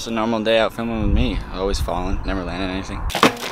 Just a normal day out filming with me. Always falling, never landing anything.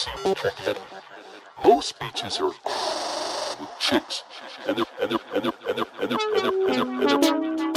Most bitches are with chicks, and they're and they're and they're and they're and they're and they're and they're.